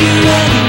you ready?